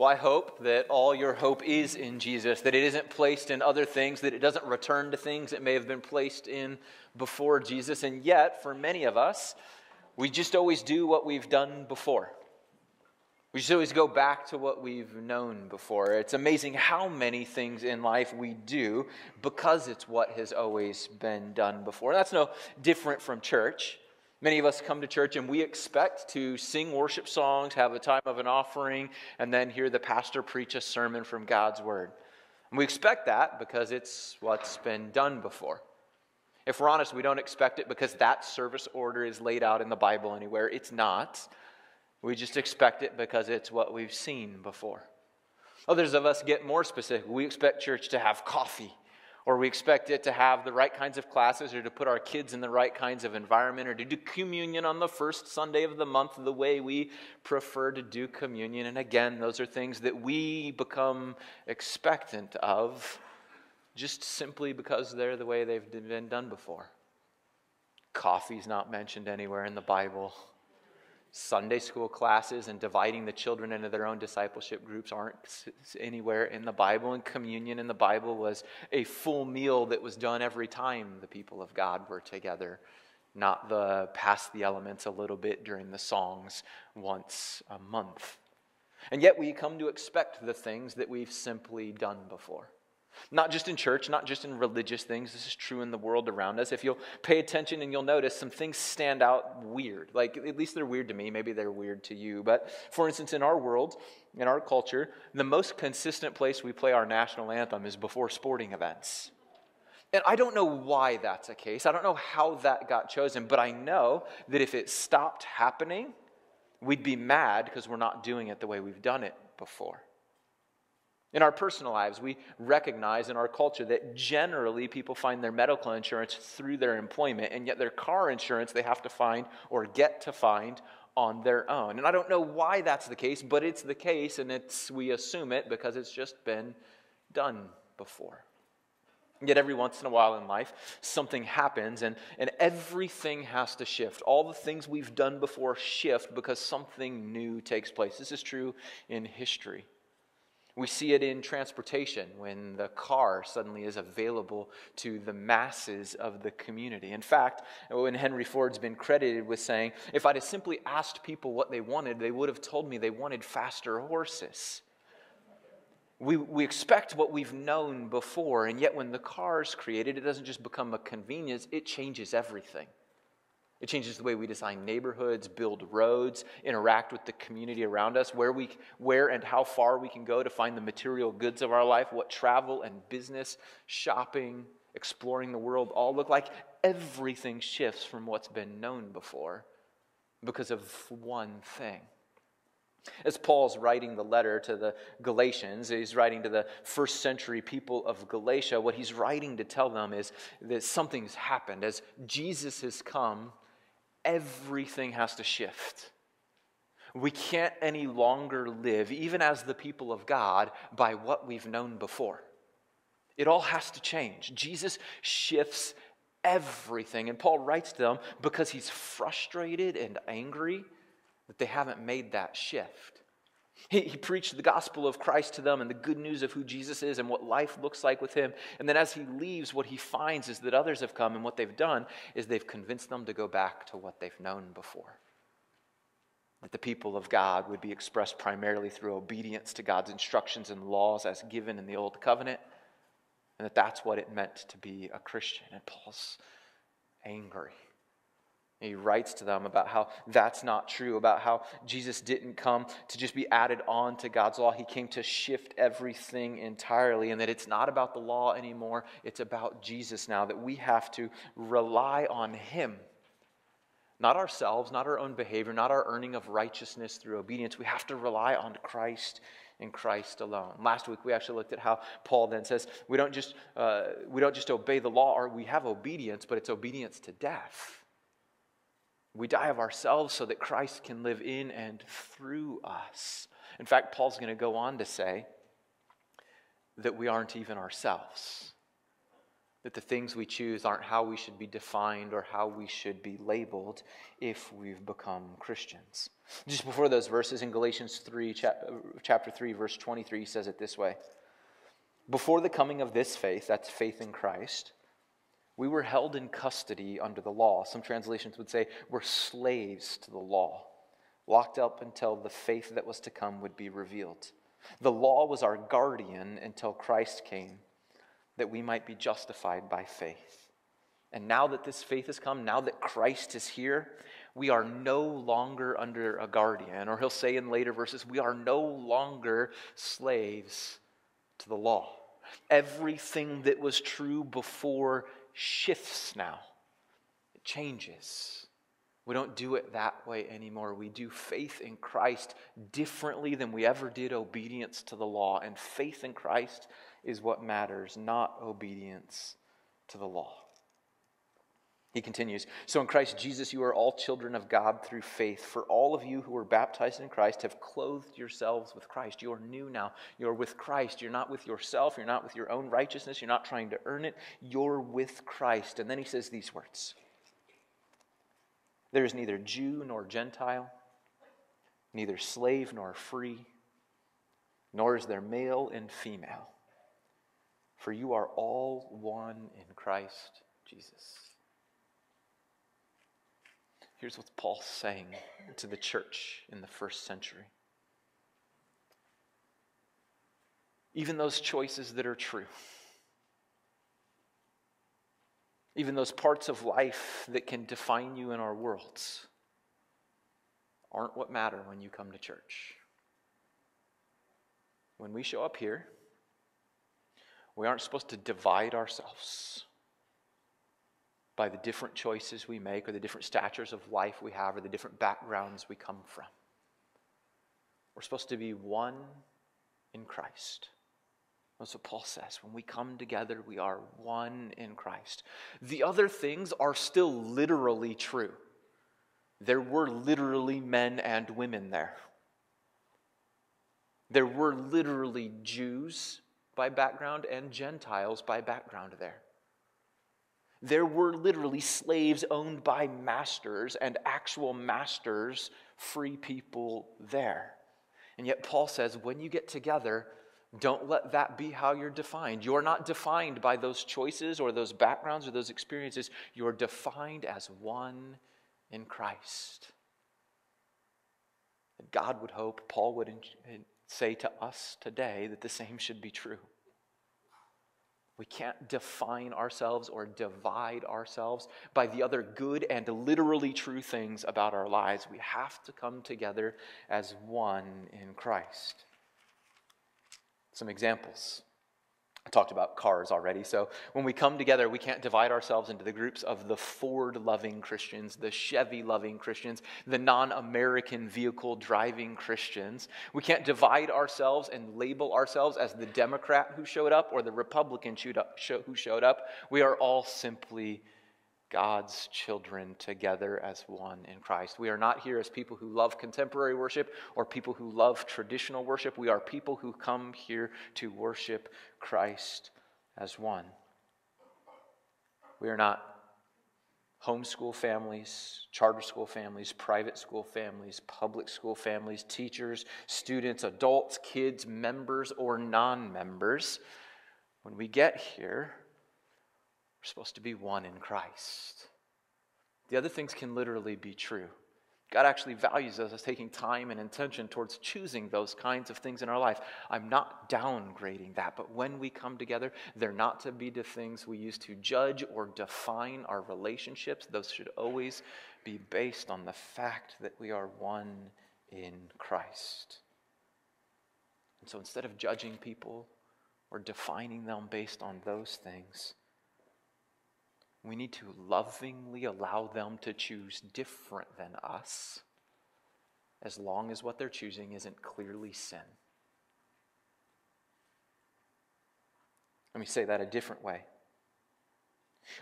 Well, I hope that all your hope is in Jesus, that it isn't placed in other things, that it doesn't return to things it may have been placed in before Jesus. And yet, for many of us, we just always do what we've done before. We just always go back to what we've known before. It's amazing how many things in life we do because it's what has always been done before. that's no different from church. Many of us come to church and we expect to sing worship songs, have a time of an offering, and then hear the pastor preach a sermon from God's Word. And we expect that because it's what's been done before. If we're honest, we don't expect it because that service order is laid out in the Bible anywhere. It's not. We just expect it because it's what we've seen before. Others of us get more specific. We expect church to have coffee or we expect it to have the right kinds of classes or to put our kids in the right kinds of environment or to do communion on the first Sunday of the month the way we prefer to do communion. And again, those are things that we become expectant of just simply because they're the way they've been done before. Coffee's not mentioned anywhere in the Bible. Sunday school classes and dividing the children into their own discipleship groups aren't anywhere in the Bible. And communion in the Bible was a full meal that was done every time the people of God were together, not the pass the elements a little bit during the songs once a month. And yet we come to expect the things that we've simply done before. Not just in church, not just in religious things. This is true in the world around us. If you'll pay attention and you'll notice, some things stand out weird. Like, at least they're weird to me. Maybe they're weird to you. But for instance, in our world, in our culture, the most consistent place we play our national anthem is before sporting events. And I don't know why that's the case. I don't know how that got chosen, but I know that if it stopped happening, we'd be mad because we're not doing it the way we've done it before. In our personal lives, we recognize in our culture that generally people find their medical insurance through their employment, and yet their car insurance they have to find or get to find on their own. And I don't know why that's the case, but it's the case, and it's, we assume it because it's just been done before. Yet every once in a while in life, something happens and, and everything has to shift. All the things we've done before shift because something new takes place. This is true in history. We see it in transportation when the car suddenly is available to the masses of the community. In fact, when Henry Ford's been credited with saying, if I'd have simply asked people what they wanted, they would have told me they wanted faster horses. We, we expect what we've known before, and yet when the car is created, it doesn't just become a convenience, it changes everything. It changes the way we design neighborhoods, build roads, interact with the community around us, where, we, where and how far we can go to find the material goods of our life, what travel and business, shopping, exploring the world all look like. Everything shifts from what's been known before because of one thing. As Paul's writing the letter to the Galatians, he's writing to the first century people of Galatia. What he's writing to tell them is that something's happened. As Jesus has come, everything has to shift. We can't any longer live, even as the people of God, by what we've known before. It all has to change. Jesus shifts everything. And Paul writes to them because he's frustrated and angry that they haven't made that shift. He, he, preached the gospel of Christ to them and the good news of who Jesus is and what life looks like with him. And then as he leaves, what he finds is that others have come, and what they've done is they've convinced them to go back to what they've known before. That the people of God would be expressed primarily through obedience to God's instructions and laws as given in the Old Covenant, and that that's what it meant to be a Christian. And Paul's angry. He writes to them about how that's not true, about how Jesus didn't come to just be added on to God's law. He came to shift everything entirely, and that it's not about the law anymore. It's about Jesus now, that we have to rely on Him. Not ourselves, not our own behavior, not our earning of righteousness through obedience. We have to rely on Christ and Christ alone. Last week we actually looked at how Paul then says we don't just, uh, we don't just obey the law, or we have obedience, but it's obedience to death. We die of ourselves so that Christ can live in and through us. In fact, Paul's going to go on to say that we aren't even ourselves. that the things we choose aren't how we should be defined or how we should be labeled if we've become Christians. Just before those verses in Galatians 3, chapter 3, verse 23, he says it this way Before the coming of this faith, that's faith in Christ, we were held in custody under the law. Some translations would say we're slaves to the law, locked up until the faith that was to come would be revealed. The law was our guardian until Christ came that we might be justified by faith. And now that this faith has come, now that Christ is here, we are no longer under a guardian. Or he'll say in later verses, we are no longer slaves to the law. Everything that was true before shifts now, it changes. We don't do it that way anymore. We do faith in Christ differently than we ever did obedience to the law. And faith in Christ is what matters, not obedience to the law. He continues So in Christ Jesus, you are all children of God through faith. For all of you who were baptized in Christ have clothed yourselves with Christ. You are new now. You're with Christ. You're not with yourself. You're not with your own righteousness. You're not trying to earn it. You're with Christ. And then he says these words There is neither Jew nor Gentile, neither slave nor free, nor is there male and female for you are all one in Christ Jesus. Here's what Paul's saying to the church in the first century. Even those choices that are true, even those parts of life that can define you in our worlds, aren't what matter when you come to church. When we show up here, we aren't supposed to divide ourselves by the different choices we make or the different statures of life we have or the different backgrounds we come from. We're supposed to be one in Christ. That's what Paul says. When we come together, we are one in Christ. The other things are still literally true. There were literally men and women there. There were literally Jews by background and Gentiles by background there. There were literally slaves owned by masters and actual masters, free people there. And yet, Paul says, when you get together, don't let that be how you're defined. You're not defined by those choices or those backgrounds or those experiences. You're defined as one in Christ. And God would hope, Paul would say to us today that the same should be true. We can't define ourselves or divide ourselves by the other good and literally true things about our lives. We have to come together as one in Christ. Some examples. I talked about cars already. So when we come together, we can't divide ourselves into the groups of the Ford loving Christians, the Chevy loving Christians, the non American vehicle driving Christians. We can't divide ourselves and label ourselves as the Democrat who showed up or the Republican who showed up. We are all simply God's children together as one in Christ. We are not here as people who love contemporary worship or people who love traditional worship. We are people who come here to worship Christ as one. We are not homeschool families, charter school families, private school families, public school families, teachers, students, adults, kids, members, or non members. When we get here, we're supposed to be one in Christ. The other things can literally be true. God actually values us as taking time and intention towards choosing those kinds of things in our life. I'm not downgrading that, but when we come together, they're not to be the things we use to judge or define our relationships. Those should always be based on the fact that we are one in Christ. And so instead of judging people or defining them based on those things, we need to lovingly allow them to choose different than us as long as what they're choosing isn't clearly sin. Let me say that a different way.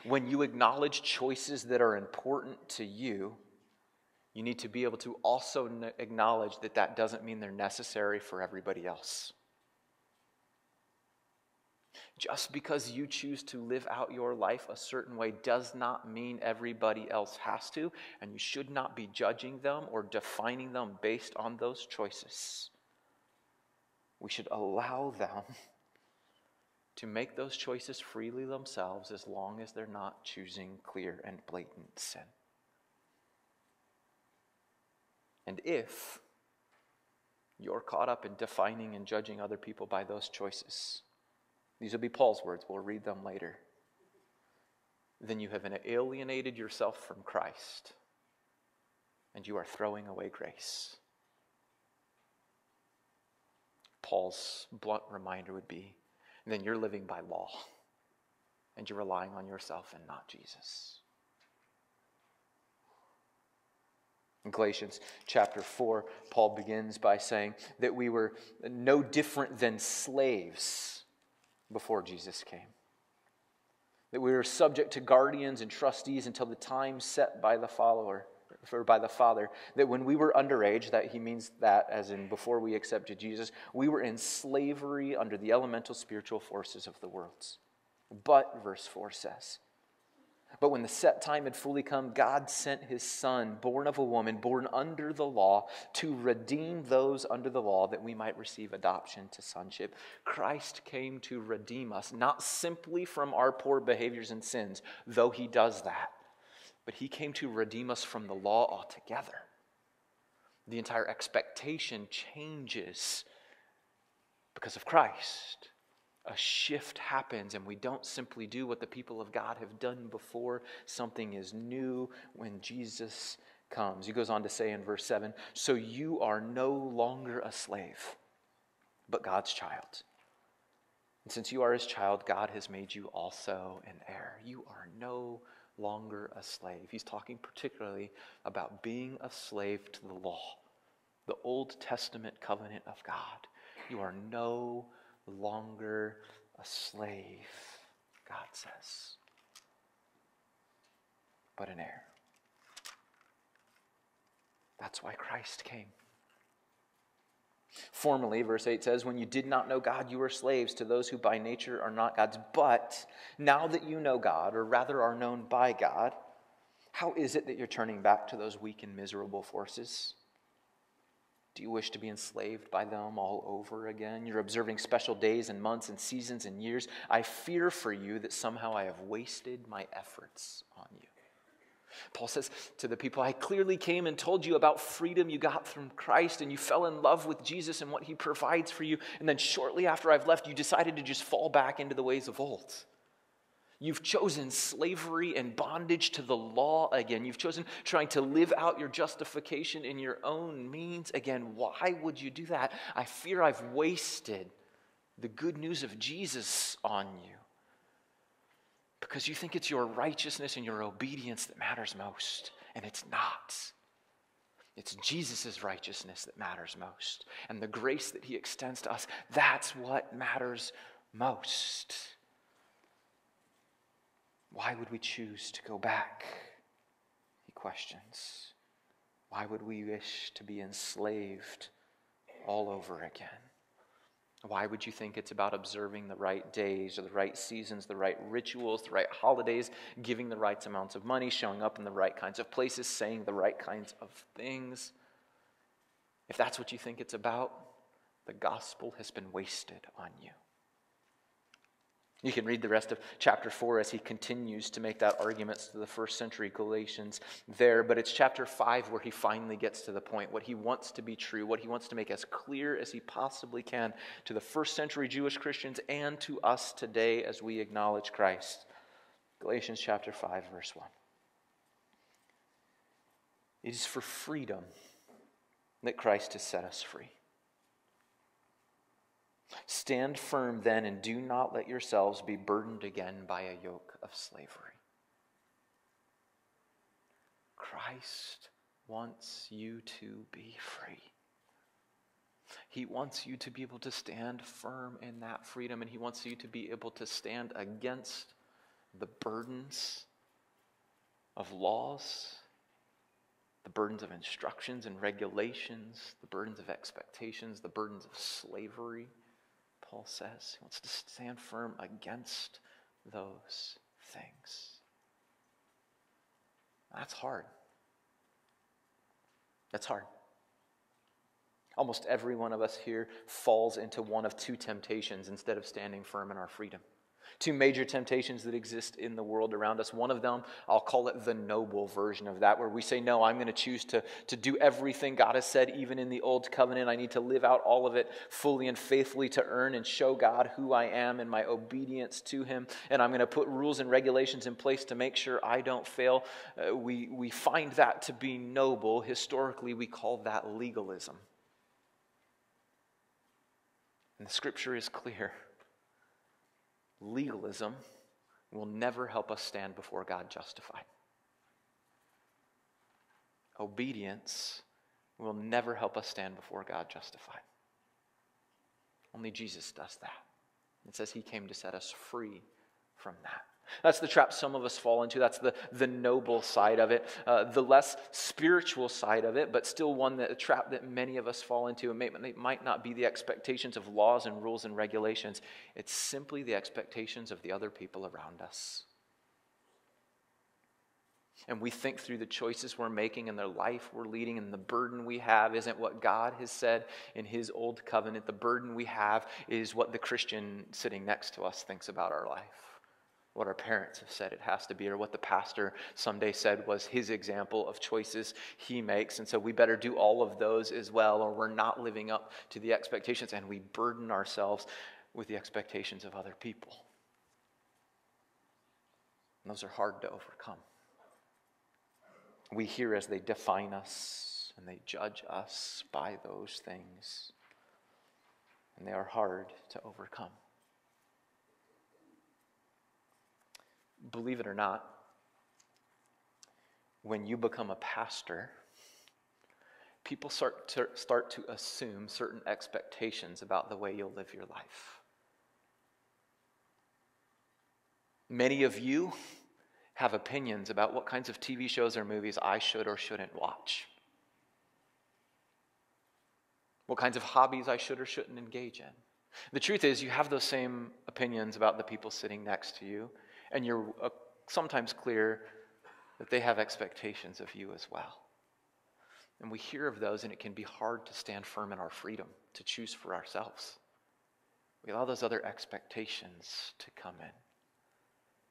When you acknowledge choices that are important to you, you need to be able to also acknowledge that that doesn't mean they're necessary for everybody else. Just because you choose to live out your life a certain way does not mean everybody else has to, and you should not be judging them or defining them based on those choices. We should allow them to make those choices freely themselves as long as they're not choosing clear and blatant sin. And if you're caught up in defining and judging other people by those choices, these will be Paul's words, we'll read them later. Then you have alienated yourself from Christ and you are throwing away grace. Paul's blunt reminder would be then you're living by law and you're relying on yourself and not Jesus. In Galatians chapter 4, Paul begins by saying that we were no different than slaves before Jesus came. That we were subject to guardians and trustees until the time set by the follower or by the Father. That when we were underage, that he means that as in before we accepted Jesus, we were in slavery under the elemental spiritual forces of the worlds. But, verse 4 says, but when the set time had fully come, God sent his Son, born of a woman, born under the law, to redeem those under the law that we might receive adoption to sonship. Christ came to redeem us, not simply from our poor behaviors and sins, though he does that, but he came to redeem us from the law altogether. The entire expectation changes because of Christ a shift happens and we don't simply do what the people of God have done before. Something is new when Jesus comes. He goes on to say in verse 7 So you are no longer a slave, but God's child. And since you are his child, God has made you also an heir. You are no longer a slave. He's talking particularly about being a slave to the law, the Old Testament covenant of God. You are no longer a slave, God says, but an heir. That's why Christ came. Formerly, verse 8 says, When you did not know God, you were slaves to those who by nature are not God's. But now that you know God, or rather are known by God, how is it that you're turning back to those weak and miserable forces? Do you wish to be enslaved by them all over again? You're observing special days and months and seasons and years. I fear for you that somehow I have wasted my efforts on you. Paul says to the people, I clearly came and told you about freedom you got from Christ, and you fell in love with Jesus and what he provides for you. And then shortly after I've left, you decided to just fall back into the ways of old. You've chosen slavery and bondage to the law again. You've chosen trying to live out your justification in your own means again. Why would you do that? I fear I've wasted the good news of Jesus on you because you think it's your righteousness and your obedience that matters most, and it's not. It's Jesus' righteousness that matters most, and the grace that he extends to us, that's what matters most. Why would we choose to go back? He questions. Why would we wish to be enslaved all over again? Why would you think it's about observing the right days or the right seasons, the right rituals, the right holidays, giving the right amounts of money, showing up in the right kinds of places, saying the right kinds of things? If that's what you think it's about, the gospel has been wasted on you. You can read the rest of chapter 4 as he continues to make that argument to the first century Galatians there, but it's chapter 5 where he finally gets to the point, what he wants to be true, what he wants to make as clear as he possibly can to the first century Jewish Christians and to us today as we acknowledge Christ. Galatians chapter 5, verse 1. It is for freedom that Christ has set us free. Stand firm then and do not let yourselves be burdened again by a yoke of slavery. Christ wants you to be free. He wants you to be able to stand firm in that freedom, and He wants you to be able to stand against the burdens of laws, the burdens of instructions and regulations, the burdens of expectations, the burdens of slavery. Paul says. He wants to stand firm against those things. That's hard. That's hard. Almost every one of us here falls into one of two temptations instead of standing firm in our freedom. Two major temptations that exist in the world around us. One of them, I'll call it the noble version of that, where we say, No, I'm going to choose to, to do everything God has said, even in the old covenant. I need to live out all of it fully and faithfully to earn and show God who I am and my obedience to Him. And I'm going to put rules and regulations in place to make sure I don't fail. Uh, we, we find that to be noble. Historically, we call that legalism. And the scripture is clear legalism will never help us stand before God justified. Obedience will never help us stand before God justified. Only Jesus does that. It says he came to set us free from that. That's the trap some of us fall into. That's the, the noble side of it, uh, the less spiritual side of it, but still one that a trap that many of us fall into. And may, it might not be the expectations of laws and rules and regulations, it's simply the expectations of the other people around us. And we think through the choices we're making and the life we're leading, and the burden we have isn't what God has said in His old covenant. The burden we have is what the Christian sitting next to us thinks about our life what our parents have said it has to be, or what the pastor someday said was his example of choices he makes. And so we better do all of those as well, or we're not living up to the expectations, and we burden ourselves with the expectations of other people. And those are hard to overcome. We hear as they define us and they judge us by those things, and they are hard to overcome. Believe it or not, when you become a pastor, people start to, start to assume certain expectations about the way you'll live your life. Many of you have opinions about what kinds of TV shows or movies I should or shouldn't watch, what kinds of hobbies I should or shouldn't engage in. The truth is, you have those same opinions about the people sitting next to you and you're uh, sometimes clear that they have expectations of you as well. And we hear of those, and it can be hard to stand firm in our freedom to choose for ourselves. We allow those other expectations to come in.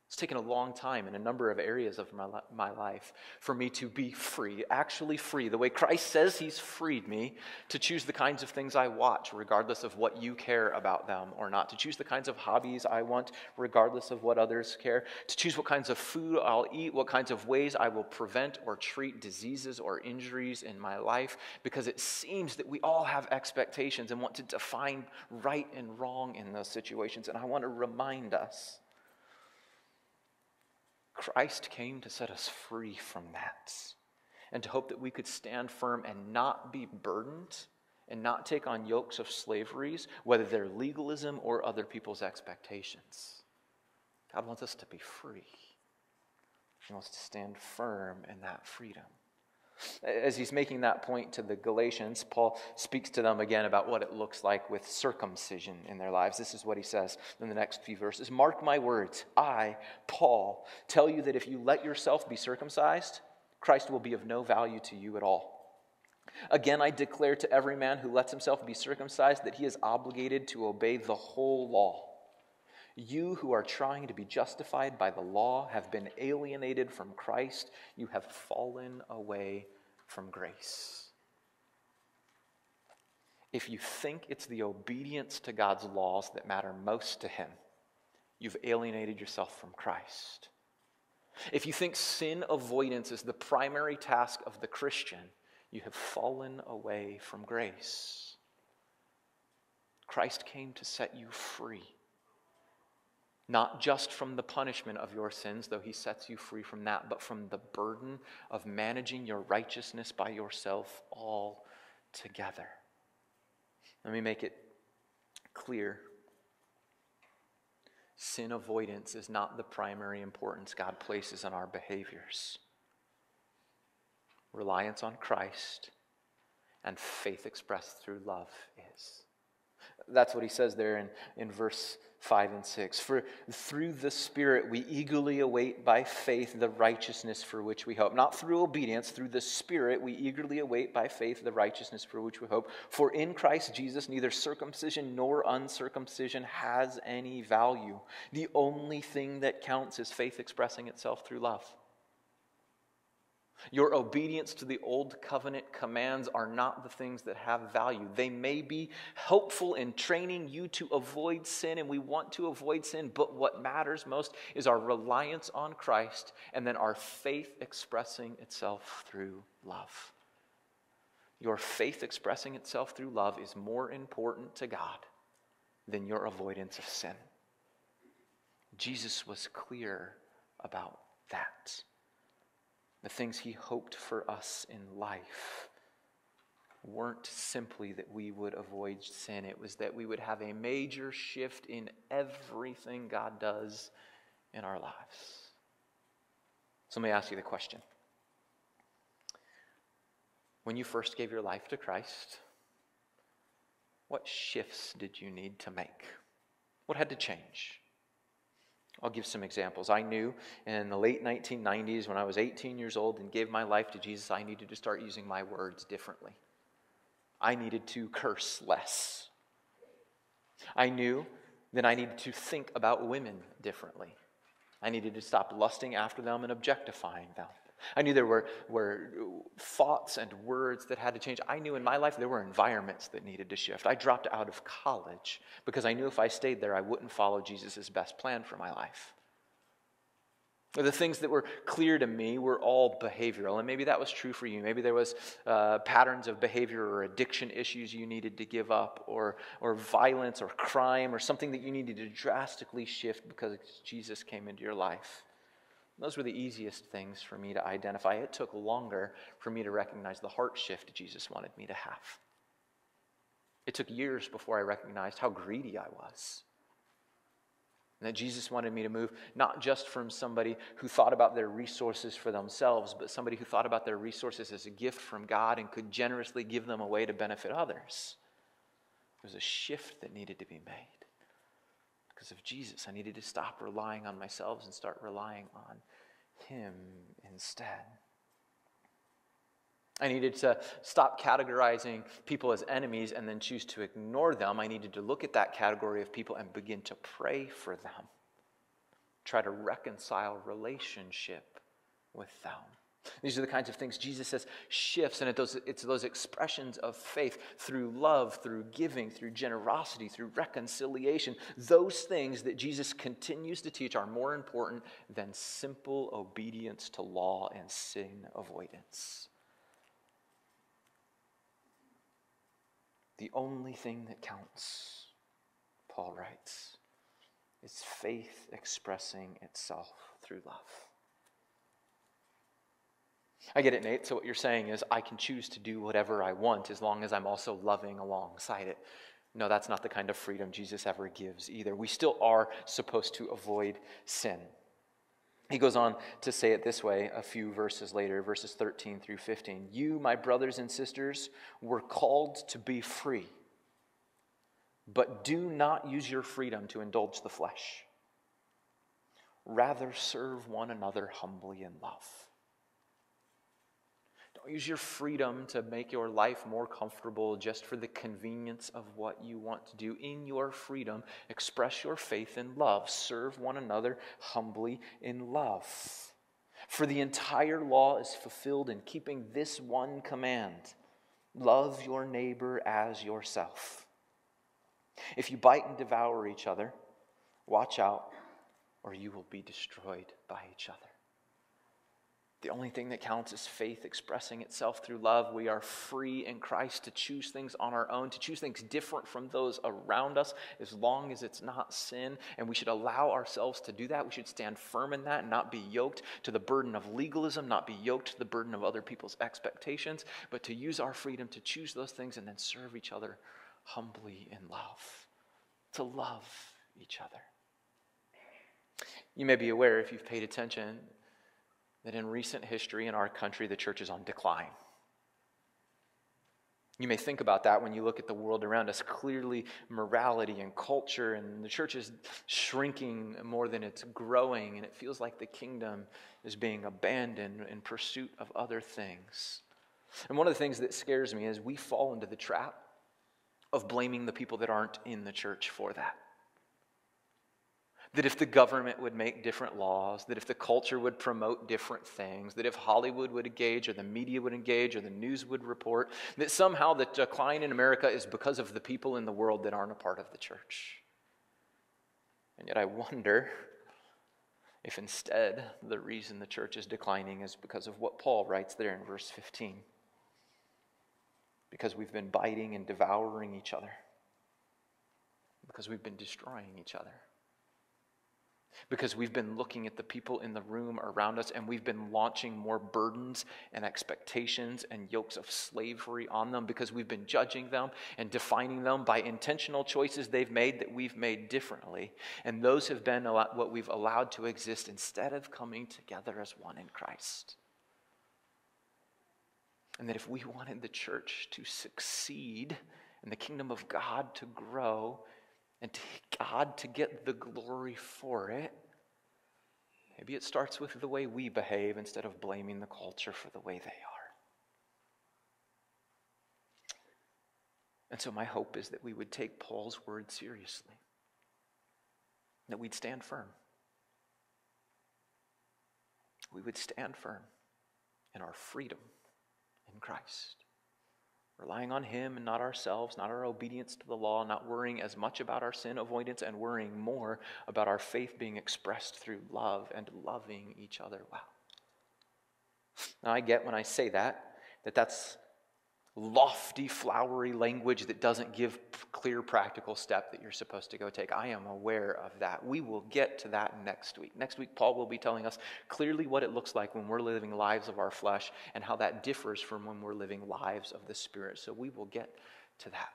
It's taken a long time in a number of areas of my, my life for me to be free, actually free, the way Christ says He's freed me to choose the kinds of things I watch, regardless of what you care about them or not, to choose the kinds of hobbies I want, regardless of what others care, to choose what kinds of food I'll eat, what kinds of ways I will prevent or treat diseases or injuries in my life, because it seems that we all have expectations and want to define right and wrong in those situations. And I want to remind us Christ came to set us free from that and to hope that we could stand firm and not be burdened and not take on yokes of slaveries, whether they're legalism or other people's expectations. God wants us to be free. He wants to stand firm in that freedom. As he's making that point to the Galatians, Paul speaks to them again about what it looks like with circumcision in their lives. This is what he says in the next few verses Mark my words, I, Paul, tell you that if you let yourself be circumcised, Christ will be of no value to you at all. Again, I declare to every man who lets himself be circumcised that he is obligated to obey the whole law. You who are trying to be justified by the law have been alienated from Christ. You have fallen away from grace. If you think it's the obedience to God's laws that matter most to Him, you've alienated yourself from Christ. If you think sin avoidance is the primary task of the Christian, you have fallen away from grace. Christ came to set you free not just from the punishment of your sins, though he sets you free from that, but from the burden of managing your righteousness by yourself all together. Let me make it clear. Sin avoidance is not the primary importance God places on our behaviors. Reliance on Christ and faith expressed through love is. That's what he says there in, in verse 5 and 6. For through the Spirit we eagerly await by faith the righteousness for which we hope. Not through obedience, through the Spirit we eagerly await by faith the righteousness for which we hope. For in Christ Jesus neither circumcision nor uncircumcision has any value. The only thing that counts is faith expressing itself through love. Your obedience to the old covenant commands are not the things that have value. They may be helpful in training you to avoid sin, and we want to avoid sin, but what matters most is our reliance on Christ and then our faith expressing itself through love. Your faith expressing itself through love is more important to God than your avoidance of sin. Jesus was clear about that the things he hoped for us in life weren't simply that we would avoid sin, it was that we would have a major shift in everything God does in our lives. So let me ask you the question. When you first gave your life to Christ, what shifts did you need to make? What had to change? I'll give some examples. I knew in the late 1990s, when I was 18 years old and gave my life to Jesus, I needed to start using my words differently. I needed to curse less. I knew that I needed to think about women differently. I needed to stop lusting after them and objectifying them. I knew there were, were thoughts and words that had to change. I knew in my life there were environments that needed to shift. I dropped out of college because I knew if I stayed there, I wouldn't follow Jesus' best plan for my life. The things that were clear to me were all behavioral, and maybe that was true for you. Maybe there was uh, patterns of behavior or addiction issues you needed to give up, or, or violence or crime, or something that you needed to drastically shift because Jesus came into your life. Those were the easiest things for me to identify. It took longer for me to recognize the heart shift Jesus wanted me to have. It took years before I recognized how greedy I was. And that Jesus wanted me to move not just from somebody who thought about their resources for themselves, but somebody who thought about their resources as a gift from God and could generously give them away to benefit others. There was a shift that needed to be made because of Jesus. I needed to stop relying on myself and start relying on Him instead. I needed to stop categorizing people as enemies and then choose to ignore them. I needed to look at that category of people and begin to pray for them, try to reconcile relationship with them. These are the kinds of things Jesus says shifts, and it's those expressions of faith through love, through giving, through generosity, through reconciliation. Those things that Jesus continues to teach are more important than simple obedience to law and sin avoidance. The only thing that counts, Paul writes, is faith expressing itself through love. I get it, Nate. So, what you're saying is, I can choose to do whatever I want as long as I'm also loving alongside it. No, that's not the kind of freedom Jesus ever gives either. We still are supposed to avoid sin. He goes on to say it this way a few verses later, verses 13 through 15. You, my brothers and sisters, were called to be free, but do not use your freedom to indulge the flesh. Rather, serve one another humbly in love. Use your freedom to make your life more comfortable just for the convenience of what you want to do. In your freedom, express your faith in love. Serve one another humbly in love. For the entire law is fulfilled in keeping this one command love your neighbor as yourself. If you bite and devour each other, watch out, or you will be destroyed by each other. The only thing that counts is faith expressing itself through love. We are free in Christ to choose things on our own, to choose things different from those around us, as long as it's not sin. And we should allow ourselves to do that. We should stand firm in that and not be yoked to the burden of legalism, not be yoked to the burden of other people's expectations, but to use our freedom to choose those things and then serve each other humbly in love, to love each other. You may be aware, if you've paid attention, that in recent history in our country, the church is on decline. You may think about that when you look at the world around us. Clearly, morality and culture, and the church is shrinking more than it's growing, and it feels like the kingdom is being abandoned in pursuit of other things. And one of the things that scares me is we fall into the trap of blaming the people that aren't in the church for that. That if the government would make different laws, that if the culture would promote different things, that if Hollywood would engage, or the media would engage, or the news would report, that somehow the decline in America is because of the people in the world that aren't a part of the church. And yet I wonder if instead the reason the church is declining is because of what Paul writes there in verse 15. Because we've been biting and devouring each other, because we've been destroying each other because we've been looking at the people in the room around us and we've been launching more burdens and expectations and yokes of slavery on them because we've been judging them and defining them by intentional choices they've made that we've made differently. And those have been what we've allowed to exist instead of coming together as one in Christ. And that if we wanted the church to succeed and the kingdom of God to grow, and to God to get the glory for it, maybe it starts with the way we behave instead of blaming the culture for the way they are. And so, my hope is that we would take Paul's word seriously, that we'd stand firm. We would stand firm in our freedom in Christ relying on Him and not ourselves, not our obedience to the law, not worrying as much about our sin avoidance and worrying more about our faith being expressed through love and loving each other Wow. Now, I get when I say that, that that's lofty, flowery language that doesn't give clear, practical step that you're supposed to go take. I am aware of that. We will get to that next week. Next week, Paul will be telling us clearly what it looks like when we're living lives of our flesh and how that differs from when we're living lives of the Spirit. So we will get to that.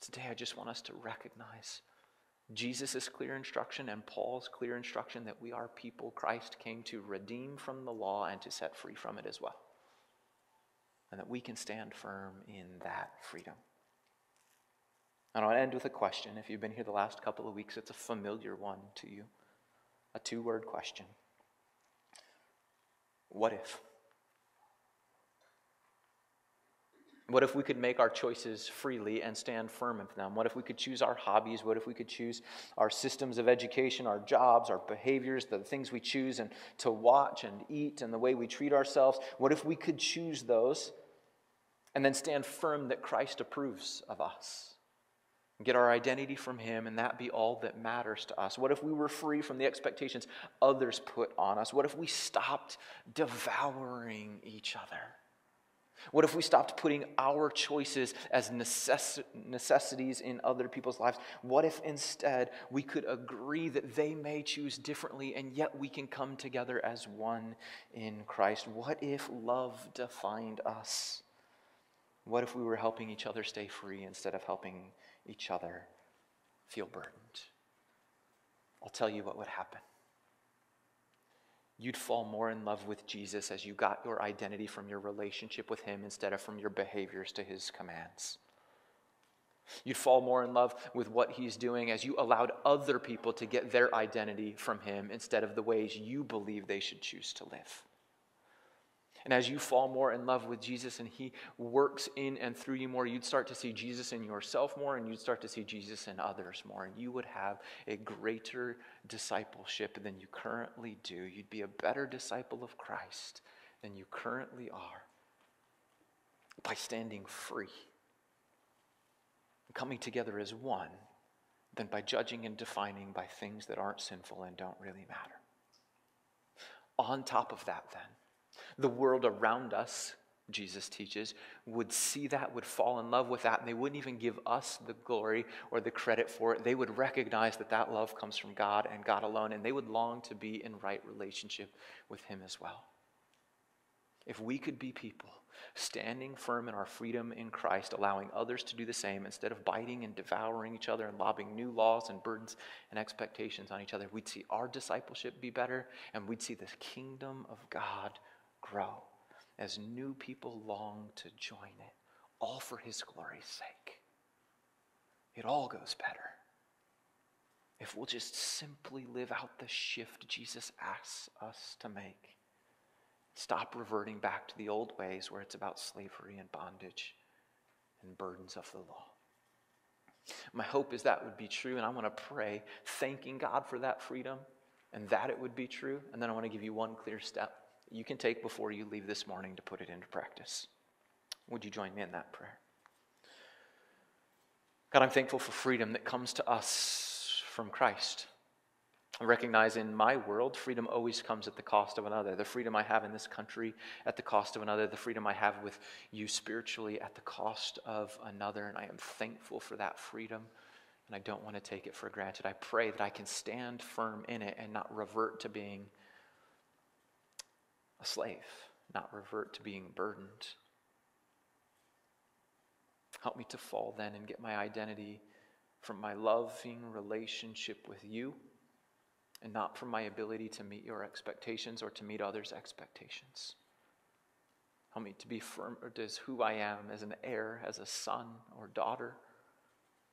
Today, I just want us to recognize Jesus' clear instruction and Paul's clear instruction that we are people Christ came to redeem from the law and to set free from it as well and that we can stand firm in that freedom. And I'll end with a question. If you've been here the last couple of weeks, it's a familiar one to you. A two word question What if? What if we could make our choices freely and stand firm in them? What if we could choose our hobbies? What if we could choose our systems of education, our jobs, our behaviors, the things we choose and to watch and eat and the way we treat ourselves? What if we could choose those and then stand firm that Christ approves of us? Get our identity from Him, and that be all that matters to us. What if we were free from the expectations others put on us? What if we stopped devouring each other? What if we stopped putting our choices as necess- necessities in other people's lives? What if instead we could agree that they may choose differently and yet we can come together as one in Christ? What if love defined us? What if we were helping each other stay free instead of helping each other feel burdened? I'll tell you what would happen you'd fall more in love with Jesus as you got your identity from your relationship with Him instead of from your behaviors to His commands. You'd fall more in love with what He's doing as you allowed other people to get their identity from Him instead of the ways you believe they should choose to live. And as you fall more in love with Jesus and He works in and through you more, you'd start to see Jesus in yourself more and you'd start to see Jesus in others more. And you would have a greater discipleship than you currently do. You'd be a better disciple of Christ than you currently are by standing free, coming together as one, than by judging and defining by things that aren't sinful and don't really matter. On top of that, then, the world around us, Jesus teaches, would see that, would fall in love with that, and they wouldn't even give us the glory or the credit for it. They would recognize that that love comes from God and God alone, and they would long to be in right relationship with Him as well. If we could be people standing firm in our freedom in Christ, allowing others to do the same instead of biting and devouring each other and lobbing new laws and burdens and expectations on each other, we'd see our discipleship be better and we'd see the kingdom of God grow as new people long to join it, all for His glory's sake. It all goes better if we'll just simply live out the shift Jesus asks us to make. Stop reverting back to the old ways where it's about slavery and bondage and burdens of the law. My hope is that would be true, and I want to pray thanking God for that freedom and that it would be true. And then I want to give you one clear step you can take before you leave this morning to put it into practice. Would you join me in that prayer? God, I'm thankful for freedom that comes to us from Christ. I recognize in my world, freedom always comes at the cost of another. The freedom I have in this country at the cost of another. The freedom I have with you spiritually at the cost of another. And I am thankful for that freedom. And I don't want to take it for granted. I pray that I can stand firm in it and not revert to being a slave, not revert to being burdened. Help me to fall then and get my identity from my loving relationship with you and not from my ability to meet your expectations or to meet others' expectations. Help me to be firm as who I am as an heir, as a son or daughter,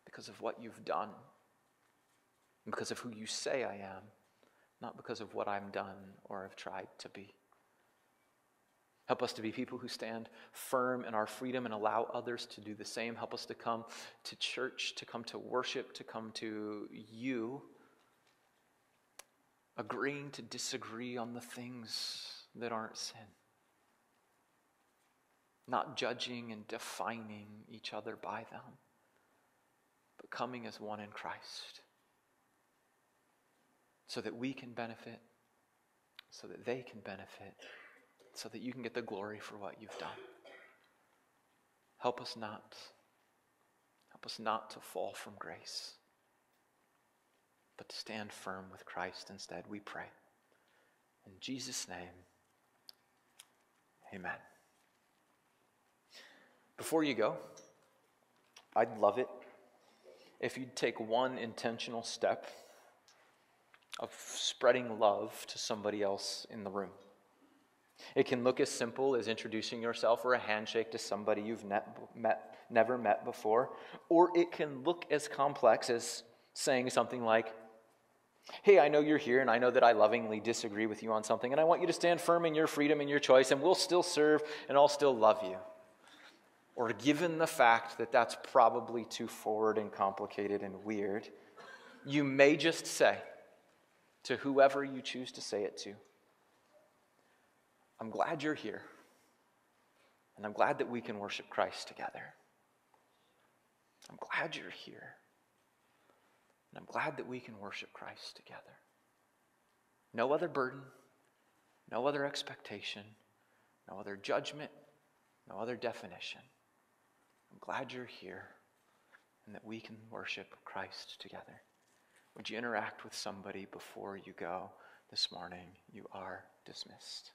because of what you've done, and because of who you say I am, not because of what I'm done or have tried to be. Help us to be people who stand firm in our freedom and allow others to do the same. Help us to come to church, to come to worship, to come to you agreeing to disagree on the things that aren't sin, not judging and defining each other by them, but coming as one in Christ so that we can benefit, so that they can benefit, so that you can get the glory for what you've done. Help us not. Help us not to fall from grace but to stand firm with Christ instead, we pray. In Jesus' name, amen. Before you go, I'd love it if you'd take one intentional step of spreading love to somebody else in the room. It can look as simple as introducing yourself or a handshake to somebody you've met, met, never met before, or it can look as complex as saying something like, Hey, I know you're here, and I know that I lovingly disagree with you on something, and I want you to stand firm in your freedom and your choice, and we'll still serve and I'll still love you. Or given the fact that that's probably too forward and complicated and weird, you may just say to whoever you choose to say it to, I'm glad you're here, and I'm glad that we can worship Christ together. I'm glad you're here. And I'm glad that we can worship Christ together. No other burden, no other expectation, no other judgment, no other definition. I'm glad you're here and that we can worship Christ together. Would you interact with somebody before you go this morning? You are dismissed.